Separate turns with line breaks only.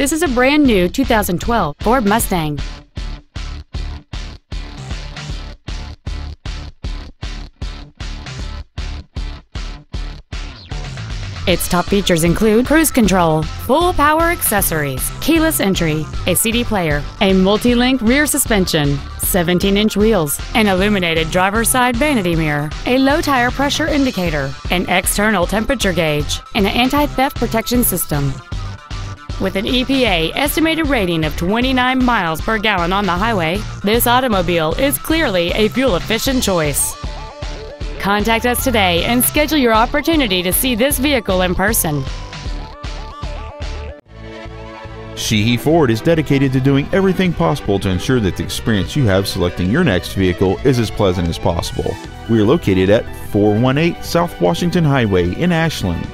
This is a brand new 2012 Ford Mustang. Its top features include cruise control, full power accessories, keyless entry, a CD player, a multi-link rear suspension, 17-inch wheels, an illuminated driver's side vanity mirror, a low tire pressure indicator, an external temperature gauge, and an anti-theft protection system. With an EPA estimated rating of 29 miles per gallon on the highway, this automobile is clearly a fuel-efficient choice. Contact us today and schedule your opportunity to see this vehicle in person.
Sheehy Ford is dedicated to doing everything possible to ensure that the experience you have selecting your next vehicle is as pleasant as possible. We are located at 418 South Washington Highway in Ashland.